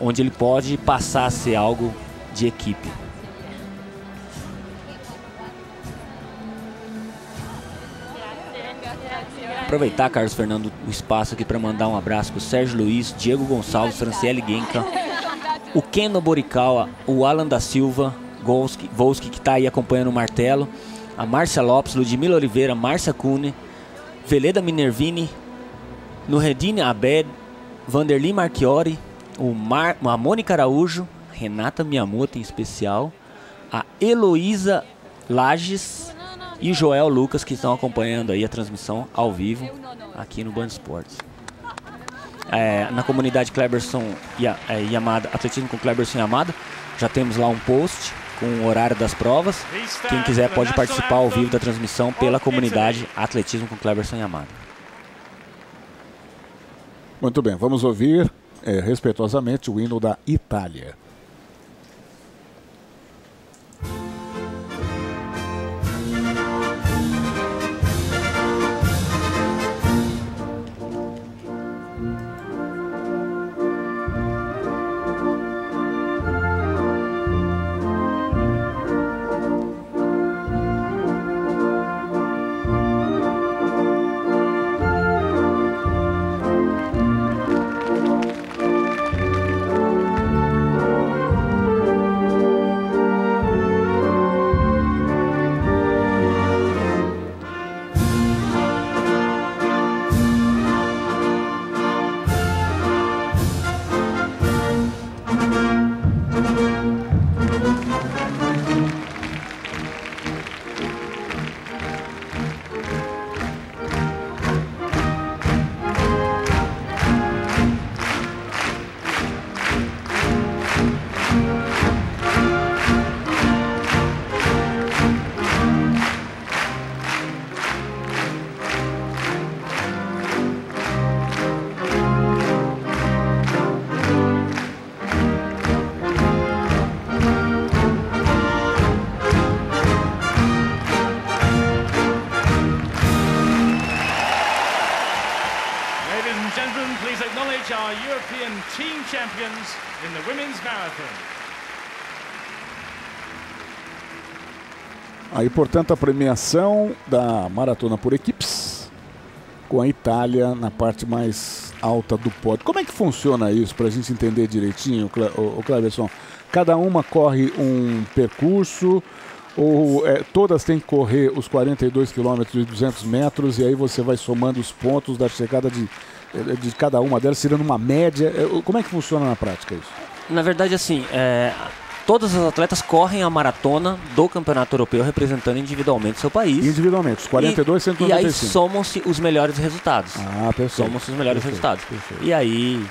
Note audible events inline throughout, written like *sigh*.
onde ele pode passar a ser algo de equipe. Aproveitar, Carlos Fernando, o espaço aqui para mandar um abraço para o Sérgio Luiz, Diego Gonçalves, Franciele Genka, o Keno Boricawa, o Alan da Silva, Volsky, Volsky que está aí acompanhando o martelo, a Márcia Lopes, Ludmila Oliveira, Márcia Cune, Veleda Minervini, Nuredine Abed, Vanderly Marchiori, o Mar, a Mônica Araújo, Renata Miyamoto em especial, a Heloísa Lages e Joel Lucas que estão acompanhando aí a transmissão ao vivo aqui no Band Esportes. É, na comunidade Cleberson é, Yamada, Atletismo com Cleberson Yamada, já temos lá um post com o horário das provas. Quem quiser pode participar ao vivo da transmissão pela comunidade Atletismo com Cleberson Yamada. Muito bem, vamos ouvir é, respeitosamente o hino da Itália. Aí, portanto, a premiação da maratona por equipes com a Itália na parte mais alta do pódio. Como é que funciona isso para a gente entender direitinho, o Cleverson? Cada uma corre um percurso ou é, todas têm que correr os 42 quilômetros e 200 metros e aí você vai somando os pontos da chegada de, de cada uma delas, tirando uma média. É, como é que funciona na prática isso? Na verdade, assim, é, todas as atletas correm a maratona do Campeonato Europeu representando individualmente seu país. Individualmente, os 42, e, 195. E aí somam-se os melhores resultados. Ah, perfeito. Somam-se os melhores perfeito, resultados. Perfeito. E aí,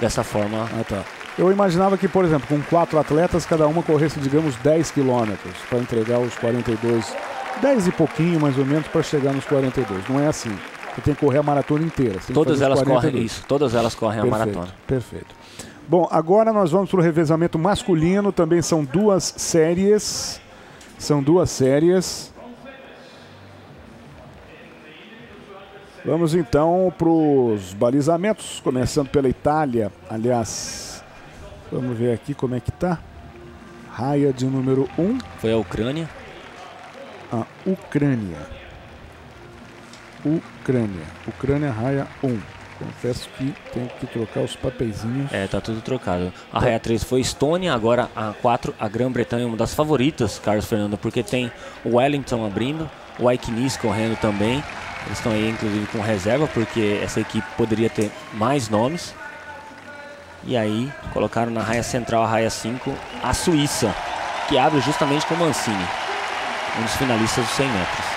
dessa forma... Ah, tá. Eu imaginava que, por exemplo, com quatro atletas, cada uma corresse, digamos, 10 quilômetros para entregar os 42, 10 e pouquinho mais ou menos para chegar nos 42. Não é assim. Você tem que correr a maratona inteira. Todas elas correm isso, todas elas correm perfeito, a maratona. Perfeito. Bom, agora nós vamos para o revezamento masculino. Também são duas séries. São duas séries. Vamos então para os balizamentos, começando pela Itália. Aliás, vamos ver aqui como é que tá. Raia de número 1. Um. Foi a Ucrânia. A Ucrânia. Ucrânia. Ucrânia, raia 1. Confesso que tenho que trocar os papeizinhos. É, tá tudo trocado. A raia 3 foi Estônia, agora a 4, a Grã-Bretanha, uma das favoritas, Carlos Fernando, porque tem o Wellington abrindo, o Aiknis correndo também. Eles estão aí, inclusive, com reserva, porque essa equipe poderia ter mais nomes. E aí, colocaram na raia central, a raia 5, a Suíça, que abre justamente com o Mancini, um dos finalistas dos 100 metros.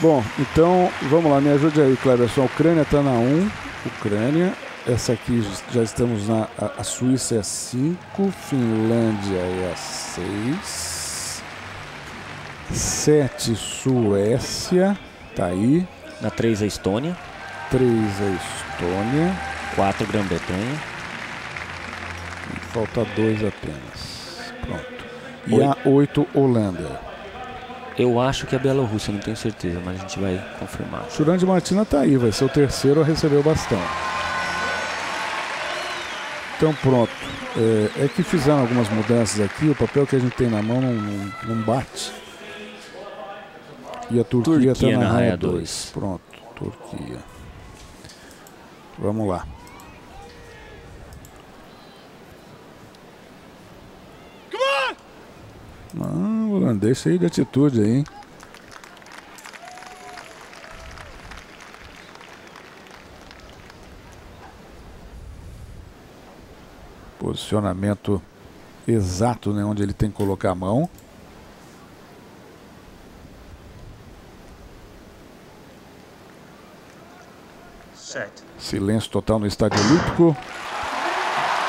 Bom, então vamos lá, me ajude aí, Cleberson. A Ucrânia está na 1. Ucrânia. Essa aqui já estamos na. A, a Suíça é a 5. Finlândia é a 6. 7, Suécia. Tá aí. Na 3 a Estônia. 3 a Estônia. 4 Grã-Bretanha. Falta 2 apenas. Pronto. E Oito. a 8 Holanda. Eu acho que é a Bielorrússia, não tenho certeza, mas a gente vai confirmar. Jurandir Martina tá aí, vai ser o terceiro a receber o bastão. Então pronto. É, é, que fizeram algumas mudanças aqui, o papel que a gente tem na mão não, não, não bate. E a Turquia está na, na raia 2. Pronto, Turquia. Vamos lá. Holandês cheio de atitude aí, hein? Posicionamento exato né, onde ele tem que colocar a mão. Certo. Silêncio total no Estádio Olímpico.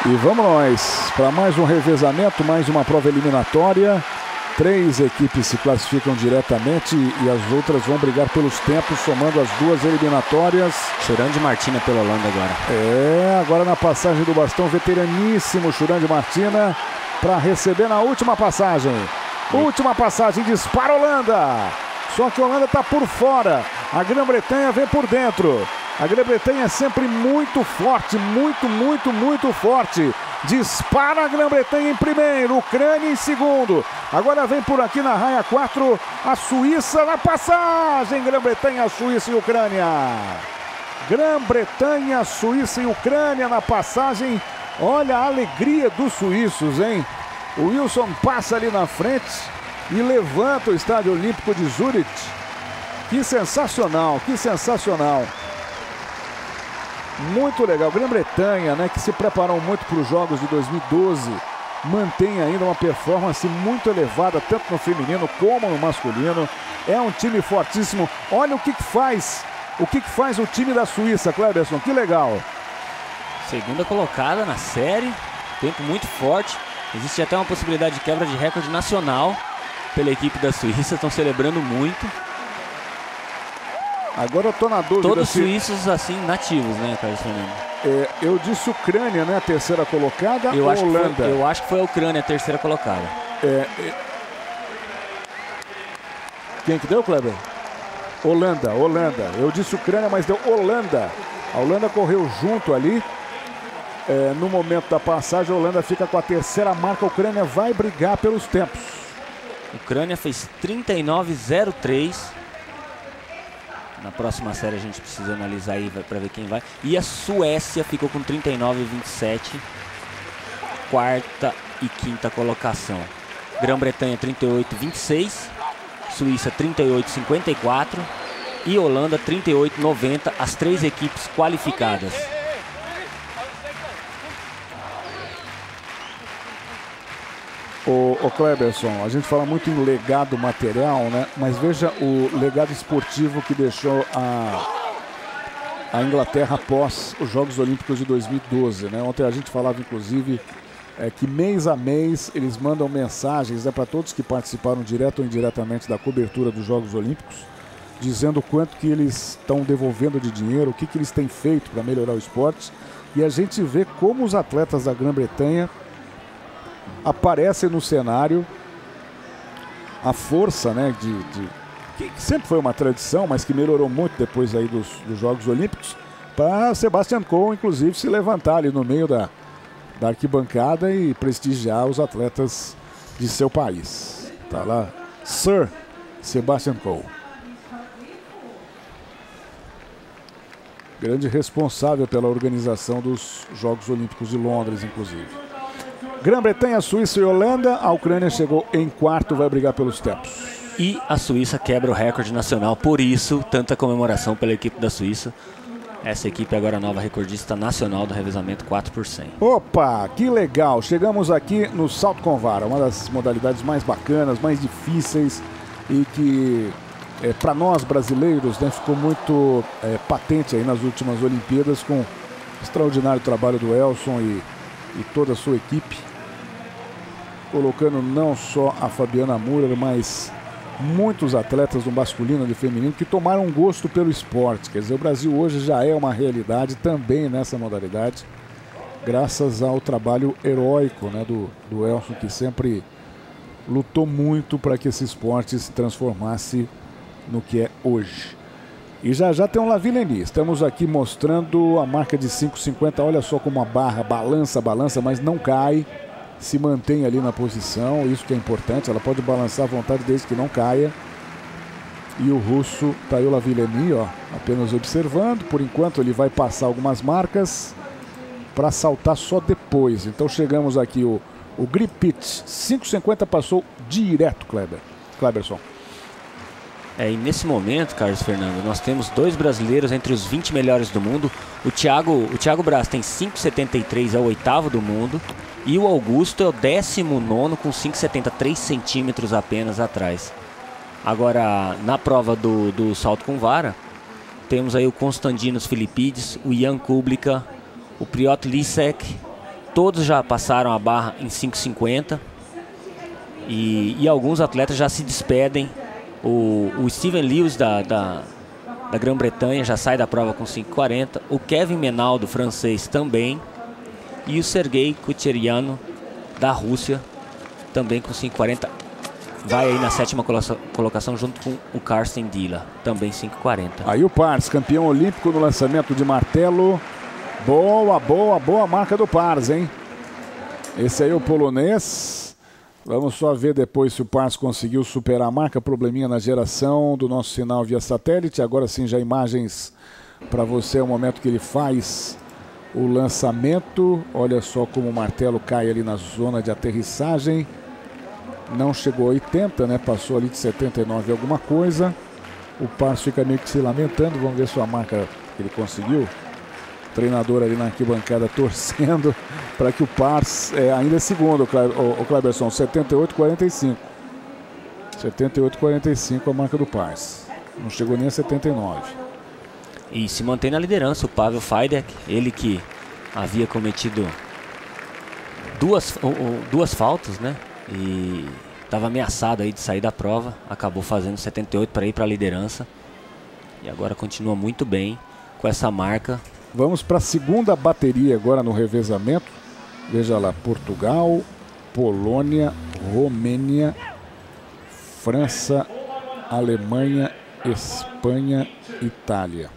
E vamos nós para mais um revezamento, mais uma prova eliminatória. Três equipes se classificam diretamente e as outras vão brigar pelos tempos, somando as duas eliminatórias. Churande Martina pela Holanda agora. É, agora na passagem do bastão, veteraníssimo Churande Martina para receber na última passagem. Última passagem, dispara Holanda. Só que a Holanda está por fora. A Grã-Bretanha vem por dentro. A Grã-Bretanha é sempre muito forte, muito, muito, muito forte. Dispara a Grã-Bretanha em primeiro, Ucrânia em segundo. Agora vem por aqui na raia 4 a Suíça na passagem. Grã-Bretanha, Suíça e Ucrânia. Grã-Bretanha, Suíça e Ucrânia na passagem. Olha a alegria dos suíços, hein? O Wilson passa ali na frente e levanta o Estádio Olímpico de Zurich. Que sensacional, que sensacional. Muito legal. Grã-Bretanha, né, que se preparou muito para os Jogos de 2012, mantém ainda uma performance muito elevada, tanto no feminino como no masculino. É um time fortíssimo. Olha o que, que faz, o que, que faz o time da Suíça, Cleberson. Que legal. Segunda colocada na série, tempo muito forte. Existe até uma possibilidade de quebra de recorde nacional pela equipe da Suíça. Estão celebrando muito. Agora eu tô na dúvida. Todos se... suíços assim nativos, né, Carlos Fernando? É, eu disse Ucrânia, né, a terceira colocada. Eu ou acho Holanda. Foi, eu acho que foi a Ucrânia a terceira colocada. É, é... Quem que deu, Kleber? Holanda, Holanda. Eu disse Ucrânia, mas deu Holanda. A Holanda correu junto ali. É, no momento da passagem, a Holanda fica com a terceira marca. A Ucrânia vai brigar pelos tempos. Ucrânia fez 39,03 na próxima série a gente precisa analisar aí para ver quem vai. E a Suécia ficou com 39 e 27. Quarta e quinta colocação. Grã-Bretanha 38 26. Suíça 38 54 e Holanda 38 90, as três equipes qualificadas. O, Kleberson, a gente fala muito em legado material, né? Mas veja o legado esportivo que deixou a, a Inglaterra após os Jogos Olímpicos de 2012, né? Ontem a gente falava, inclusive, é, que mês a mês eles mandam mensagens né, para todos que participaram direto ou indiretamente da cobertura dos Jogos Olímpicos, dizendo quanto que eles estão devolvendo de dinheiro, o que, que eles têm feito para melhorar o esporte. E a gente vê como os atletas da Grã-Bretanha aparece no cenário a força, né, de, de, que sempre foi uma tradição, mas que melhorou muito depois aí dos, dos Jogos Olímpicos, para Sebastian Coe, inclusive, se levantar ali no meio da, da arquibancada e prestigiar os atletas de seu país. Tá lá, Sir Sebastian Coe. Grande responsável pela organização dos Jogos Olímpicos de Londres, inclusive. Grã-Bretanha, Suíça e Holanda. A Ucrânia chegou em quarto, vai brigar pelos tempos. E a Suíça quebra o recorde nacional, por isso, tanta comemoração pela equipe da Suíça. Essa equipe é agora a nova recordista nacional do revezamento 4 por 100. Opa, que legal! Chegamos aqui no salto com vara, uma das modalidades mais bacanas, mais difíceis e que é, para nós brasileiros né, ficou muito é, patente aí nas últimas Olimpíadas com o extraordinário trabalho do Elson e, e toda a sua equipe colocando não só a Fabiana Murer, mas muitos atletas do masculino e do feminino que tomaram gosto pelo esporte. Quer dizer, o Brasil hoje já é uma realidade também nessa modalidade, graças ao trabalho heróico né, do, do Elson, que sempre lutou muito para que esse esporte se transformasse no que é hoje. E já já tem um Lavileni. Estamos aqui mostrando a marca de 5,50. Olha só como a barra balança, balança, mas não cai. Se mantém ali na posição. Isso que é importante. Ela pode balançar à vontade desde que não caia. E o russo aí o Lavileni, ó, apenas observando. Por enquanto ele vai passar algumas marcas para saltar só depois. Então chegamos aqui o o Gripit 5,50 passou direto, Kleber. Kleberson. É, e nesse momento, Carlos Fernando, nós temos dois brasileiros entre os 20 melhores do mundo. O Thiago, o Thiago Braz tem 5,73, é o oitavo do mundo. E o Augusto é o décimo nono com 5,73 centímetros apenas atrás. Agora, na prova do, do salto com vara, temos aí o Constantinos Filipides, o Ian Kublika, o Priot Lisek, todos já passaram a barra em 5,50 e, e, alguns atletas já se despedem. O, o Steven Lewis da, da, da Grã-Bretanha já sai da prova com 5,40. O Kevin Menaldo, francês, também. E o Sergei Kucheriano da Rússia, também com 5,40. Vai aí na sétima colocação junto com o Carsten Dilla, também 5,40. Aí o Pars, campeão olímpico no lançamento de martelo. Boa, boa, boa marca do Pars, hein? Esse aí é o polonês. Vamos só ver depois se o Pars conseguiu superar a marca. Probleminha na geração do nosso sinal via satélite. Agora sim, já imagens para você. É o momento que ele faz o lançamento. Olha só como o martelo cai ali na zona de aterrissagem. Não chegou a 80, né? Passou ali de 79 alguma coisa. O Pars fica meio que se lamentando. Vamos ver sua marca que ele conseguiu treinador ali na arquibancada torcendo *laughs* para que o Pars é, ainda é segundo, o, Cleberson, 78-45. 78-45 a marca do Pars. Não chegou nem a 79. E se mantém na liderança o Pavel Fajdek, ele que havia cometido duas, duas faltas, né? E estava ameaçado aí de sair da prova, acabou fazendo 78 para ir para a liderança. E agora continua muito bem com essa marca Vamos para a segunda bateria agora no revezamento. Veja lá, Portugal, Polônia, Romênia, França, Alemanha, Espanha, Itália.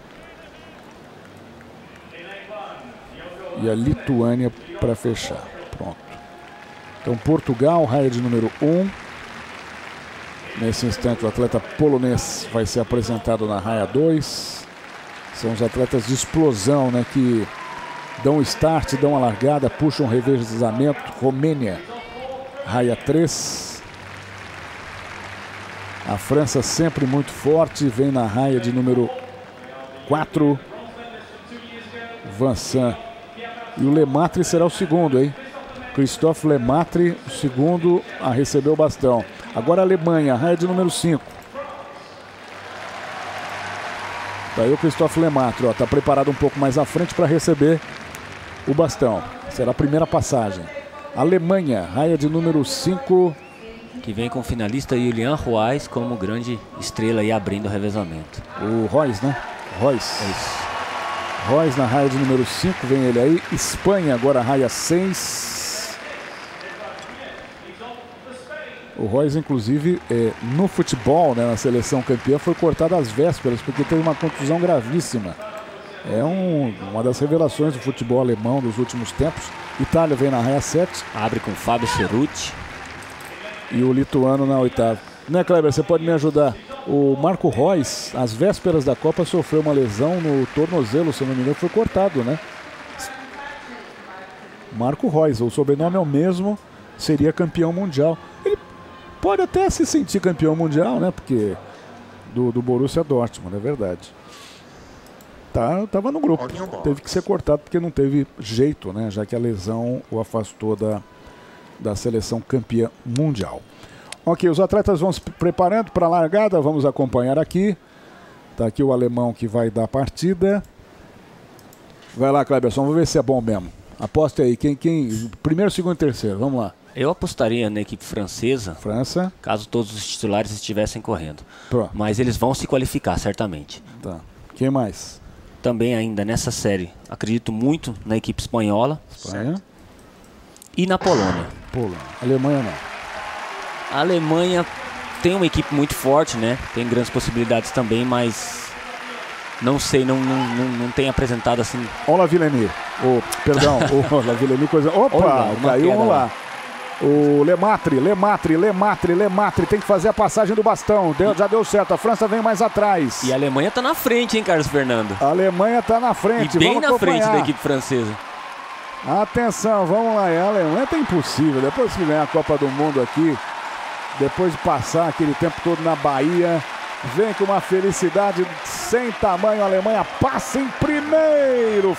E a Lituânia para fechar. Pronto. Então Portugal, raia de número 1. Um. Nesse instante o atleta polonês vai ser apresentado na raia 2. São os atletas de explosão, né? Que dão start, dão a largada, puxam revezamento. Romênia, raia 3. A França sempre muito forte, vem na raia de número 4. Vincent. E o Lematre será o segundo, hein? Christophe Lematre, o segundo a receber o bastão. Agora a Alemanha, raia de número 5. Daí o Christophe Lemaitre, está preparado um pouco mais à frente para receber o bastão. Será a primeira passagem. Alemanha, raia de número 5. Que vem com o finalista Julian Ruiz como grande estrela aí abrindo o revezamento. O Royce, né? Royce. É isso. Royce na raia de número 5, vem ele aí. Espanha agora raia 6. O Royce, inclusive, é, no futebol, né, na seleção campeã, foi cortado às vésperas porque teve uma contusão gravíssima. É um, uma das revelações do futebol alemão dos últimos tempos. Itália vem na raia 7. Abre com Fábio Ceruti. E o lituano na oitava. Né, Kleber, você pode me ajudar? O Marco Reus, às vésperas da Copa, sofreu uma lesão no tornozelo, se não me engano, foi cortado, né? Marco Reus, o sobrenome é o mesmo, seria campeão mundial. Ele pode até se sentir campeão mundial, né? Porque do, do Borussia Dortmund, é verdade. Tá, tava no grupo. Teve que ser cortado porque não teve jeito, né? Já que a lesão o afastou da, da seleção campeã mundial. Ok, os atletas vão se preparando para a largada, vamos acompanhar aqui. Tá aqui o alemão que vai dar a partida. Vai lá, Cleberson, vamos ver se é bom mesmo. Aposte aí, quem, quem. Primeiro, segundo e terceiro, vamos lá. Eu apostaria na equipe francesa. França. Caso todos os titulares estivessem correndo. Mas eles vão se qualificar, certamente. Tá. Quem mais? Também ainda nessa série, acredito muito na equipe espanhola. Espanha. E na Polônia. Polônia. Alemanha não. A Alemanha tem uma equipe muito forte, né? Tem grandes possibilidades também, mas Não sei, não, não, não, não tem apresentado assim. Olha lá, Vileni. Oh, perdão, *laughs* o oh, Vileni, coisa. Opa, Olha, caiu um lá. O Lematre, Lematre, Lematre, Lematre tem que fazer a passagem do bastão. Deu, já deu certo. A França vem mais atrás. E a Alemanha está na frente, hein, Carlos Fernando? A Alemanha está na frente. E bem Vamos na acompanhar. frente da equipe francesa. Atenção, vamos lá. A Alemanha tá impossível. Depois que ganhar a Copa do Mundo aqui, depois de passar aquele tempo todo na Bahia, vem com uma felicidade sem tamanho. A Alemanha passa em primeiro.